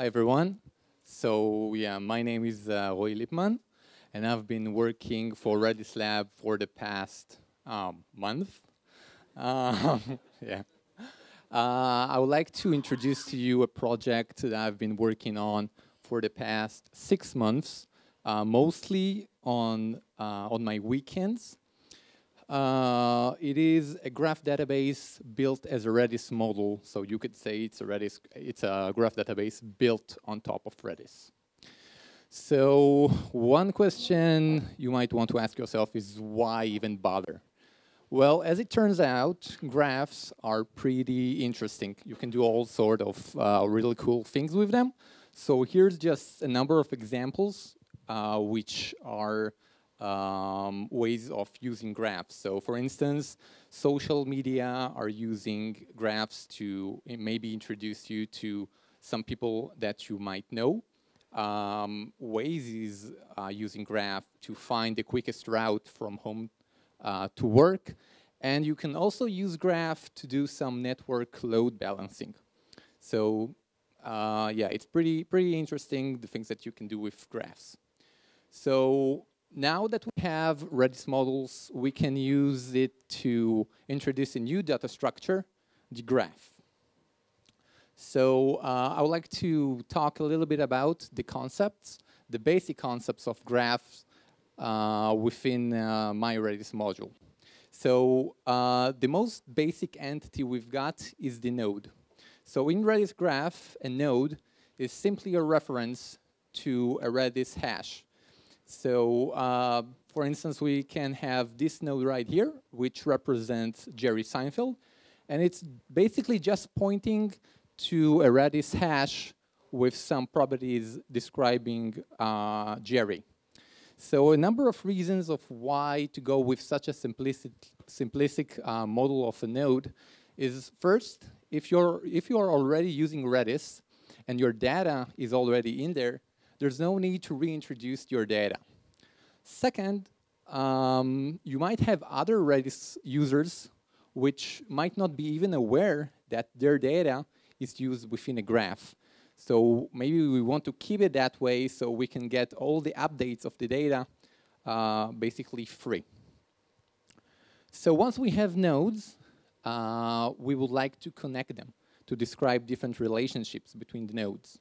Hi, everyone. So, yeah, my name is uh, Roi Lipman, and I've been working for Redis Lab for the past um, month. Um, yeah. Uh, I would like to introduce to you a project that I've been working on for the past six months, uh, mostly on, uh, on my weekends. Uh, it is a graph database built as a Redis module, so you could say it's a Redis, it's a graph database built on top of Redis. So one question you might want to ask yourself is why even bother? Well, as it turns out, graphs are pretty interesting. You can do all sort of uh, really cool things with them. So here's just a number of examples uh, which are um, ways of using graphs. So for instance, social media are using graphs to maybe introduce you to some people that you might know. Um, Waze is uh, using graph to find the quickest route from home uh, to work. And you can also use graph to do some network load balancing. So uh, yeah, it's pretty, pretty interesting, the things that you can do with graphs. So now that we have Redis modules, we can use it to introduce a new data structure, the graph. So uh, I would like to talk a little bit about the concepts, the basic concepts of graphs uh, within uh, my Redis module. So uh, the most basic entity we've got is the node. So in Redis graph, a node is simply a reference to a Redis hash. So uh, for instance, we can have this node right here, which represents Jerry Seinfeld. And it's basically just pointing to a Redis hash with some properties describing uh, Jerry. So a number of reasons of why to go with such a simplistic, simplistic uh, model of a node is first, if you're, if you're already using Redis and your data is already in there, there's no need to reintroduce your data. Second, um, you might have other Redis users which might not be even aware that their data is used within a graph. So maybe we want to keep it that way so we can get all the updates of the data uh, basically free. So once we have nodes, uh, we would like to connect them to describe different relationships between the nodes.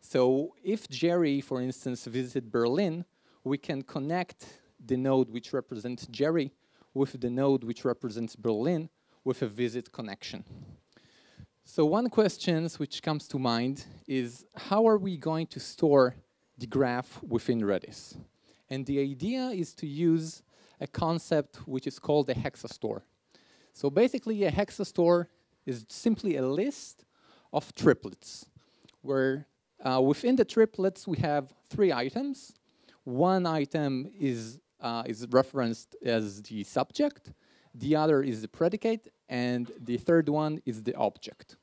So if Jerry, for instance, visited Berlin, we can connect the node which represents Jerry with the node which represents Berlin with a visit connection. So one question which comes to mind is how are we going to store the graph within Redis? And the idea is to use a concept which is called a hexastore. So basically a hexastore is simply a list of triplets, where uh, within the triplets we have three items. One item is, uh, is referenced as the subject, the other is the predicate, and the third one is the object.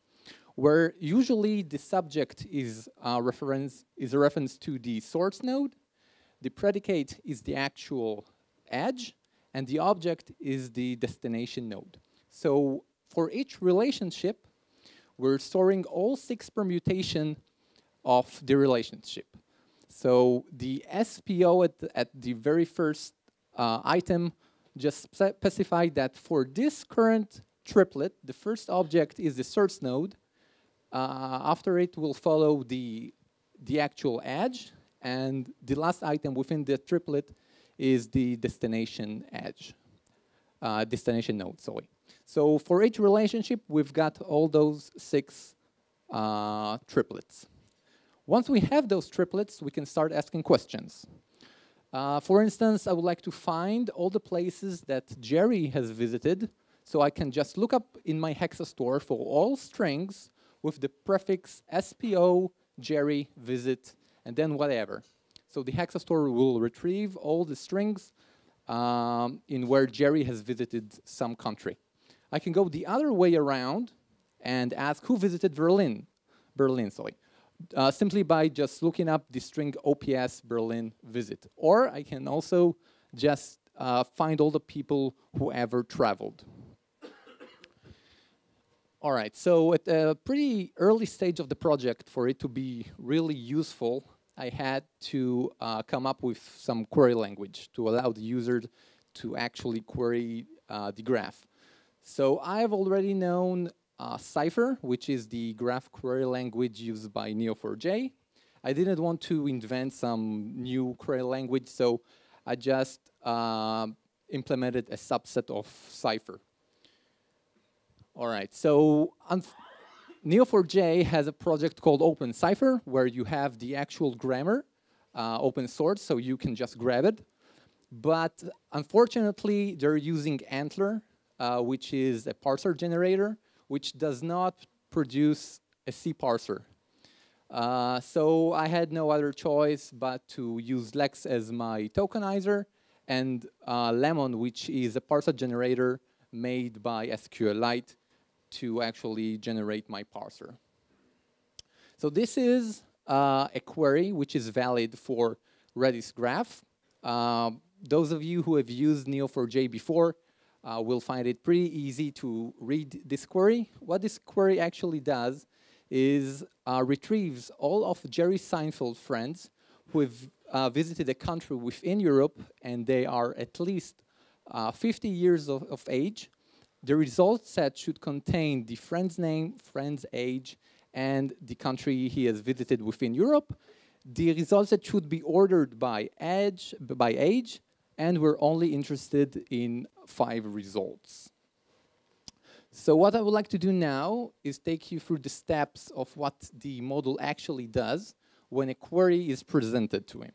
Where usually the subject is, uh, reference, is a reference to the source node, the predicate is the actual edge, and the object is the destination node. So for each relationship, we're storing all six permutation of the relationship. So the SPO at the, at the very first uh, item just specified that for this current triplet, the first object is the source node. Uh, after it will follow the, the actual edge, and the last item within the triplet is the destination edge, uh, destination node, sorry. So for each relationship, we've got all those six uh, triplets. Once we have those triplets, we can start asking questions. Uh, for instance, I would like to find all the places that Jerry has visited, so I can just look up in my hexastore for all strings with the prefix SPO, Jerry, visit, and then whatever. So the hexastore will retrieve all the strings um, in where Jerry has visited some country. I can go the other way around and ask who visited Berlin, Berlin, sorry, uh, simply by just looking up the string OPS Berlin visit. Or I can also just uh, find all the people who ever traveled. All right, so at a pretty early stage of the project, for it to be really useful, I had to uh, come up with some query language to allow the user to actually query uh, the graph. So I've already known uh, Cypher, which is the graph query language used by Neo4j. I didn't want to invent some new query language, so I just uh, implemented a subset of Cypher. All right, so Neo4j has a project called OpenCypher, where you have the actual grammar uh, open source, so you can just grab it. But unfortunately, they're using ANTLR, uh, which is a parser generator, which does not produce a C parser. Uh, so I had no other choice but to use Lex as my tokenizer and uh, Lemon, which is a parser generator made by SQLite to actually generate my parser. So this is uh, a query which is valid for Redis graph. Uh, those of you who have used Neo4j before uh, will find it pretty easy to read this query. What this query actually does is uh, retrieves all of Jerry Seinfeld friends who have uh, visited a country within Europe and they are at least uh, 50 years of, of age the result set should contain the friend's name, friend's age, and the country he has visited within Europe. The result set should be ordered by age, by age, and we're only interested in five results. So what I would like to do now is take you through the steps of what the module actually does when a query is presented to him.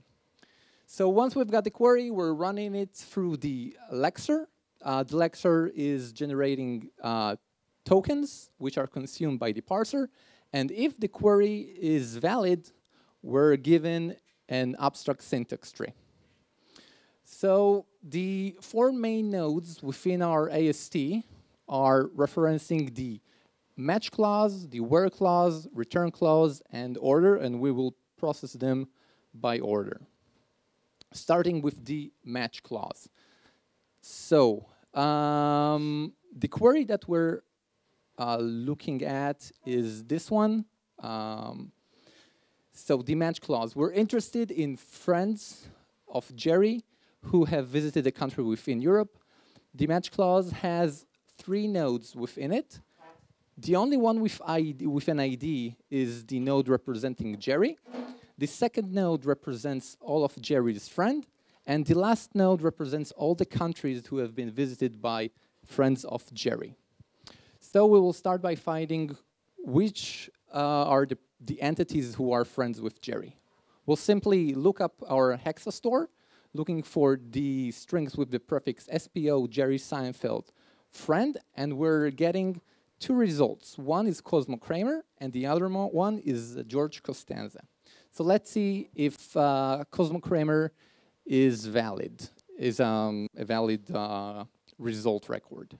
So once we've got the query, we're running it through the Lexer, uh, the Lexer is generating uh, tokens, which are consumed by the parser. And if the query is valid, we're given an abstract syntax tree. So the four main nodes within our AST are referencing the match clause, the where clause, return clause, and order, and we will process them by order. Starting with the match clause. So um, the query that we're uh, looking at is this one. Um, so the match clause. We're interested in friends of Jerry who have visited a country within Europe. The match clause has three nodes within it. The only one with, ID, with an ID is the node representing Jerry. The second node represents all of Jerry's friend. And the last node represents all the countries who have been visited by friends of Jerry. So we will start by finding which uh, are the, the entities who are friends with Jerry. We'll simply look up our hexastore, looking for the strings with the prefix SPO Jerry Seinfeld friend, and we're getting two results. One is Cosmo Kramer, and the other one is George Costanza. So let's see if uh, Cosmo Kramer is valid, is um, a valid uh, result record.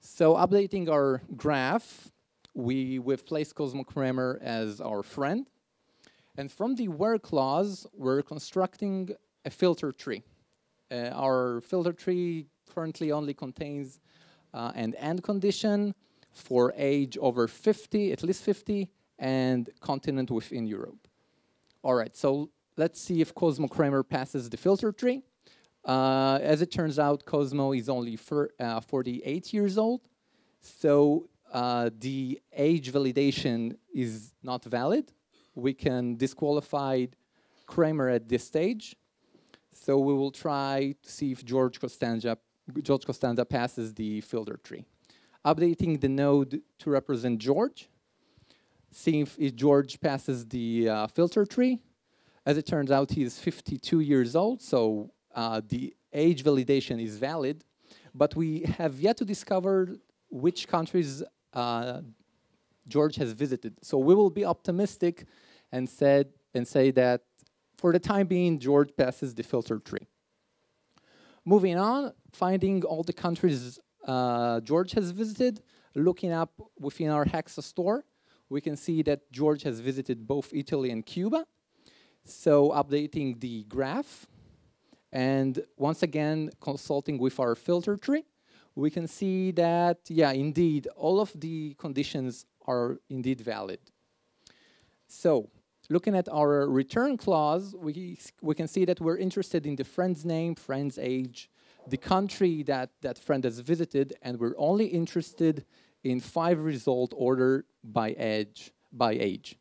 So updating our graph, we, we've placed Cosmo Kramer as our friend. And from the where clause, we're constructing a filter tree. Uh, our filter tree currently only contains uh, an end condition for age over 50, at least 50, and continent within Europe. All right, so let's see if Cosmo Kramer passes the filter tree. Uh, as it turns out, Cosmo is only for, uh, 48 years old, so uh, the age validation is not valid. We can disqualify Kramer at this stage. So we will try to see if George Costanza, George Costanza passes the filter tree. Updating the node to represent George. See if, if George passes the uh, filter tree. As it turns out, he is 52 years old, so uh, the age validation is valid, but we have yet to discover which countries uh, George has visited. So we will be optimistic and, said, and say that for the time being, George passes the filter tree. Moving on, finding all the countries uh, George has visited, looking up within our hexastore, we can see that George has visited both Italy and Cuba. So updating the graph and once again consulting with our filter tree, we can see that, yeah, indeed, all of the conditions are indeed valid. So looking at our return clause, we, we can see that we're interested in the friend's name, friend's age, the country that that friend has visited, and we're only interested in five result order by age. By age.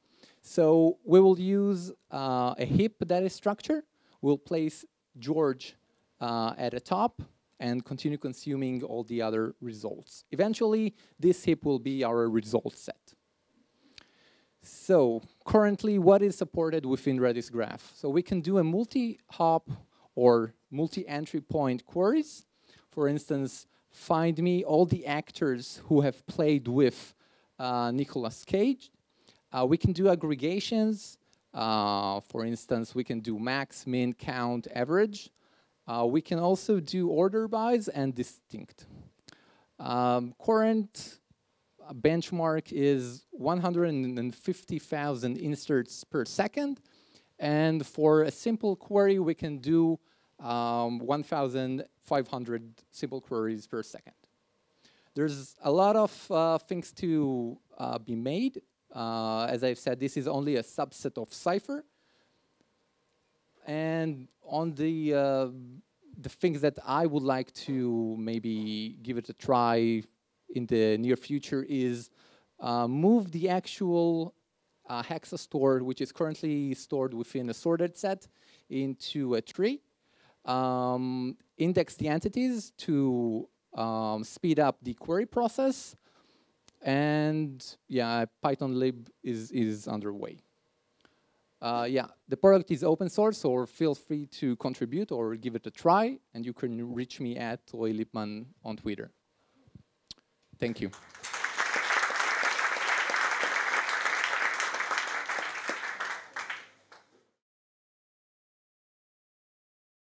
So we will use uh, a heap data structure. We'll place George uh, at the top and continue consuming all the other results. Eventually, this heap will be our result set. So currently, what is supported within Redis Graph? So we can do a multi-hop or multi-entry point queries. For instance, find me all the actors who have played with uh, Nicolas Cage. Uh, we can do aggregations. Uh, for instance, we can do max, min, count, average. Uh, we can also do order bys and distinct. Um, current benchmark is 150,000 inserts per second. And for a simple query, we can do um, 1,500 simple queries per second. There's a lot of uh, things to uh, be made. Uh, as I've said, this is only a subset of Cypher. And on the uh, the things that I would like to maybe give it a try in the near future is uh, move the actual uh, hexastore, which is currently stored within a sorted set, into a tree. Um, index the entities to um, speed up the query process. And yeah, Python lib is, is underway. Uh, yeah, the product is open source, or feel free to contribute or give it a try. And you can reach me at Roi Lipman on Twitter. Thank you.